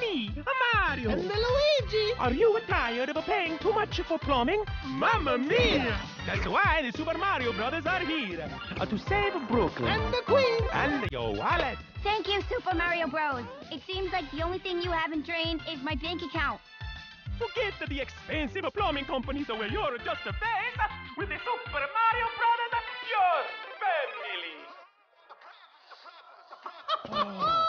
me, a Mario. And Luigi. Are you tired of paying too much for plumbing? Mamma mia! That's why the Super Mario Brothers are here uh, to save Brooklyn. And the Queen. And your wallet. Thank you, Super Mario Bros. It seems like the only thing you haven't drained is my bank account. Forget the expensive plumbing companies where you're just a face. With the Super Mario Brothers, your family.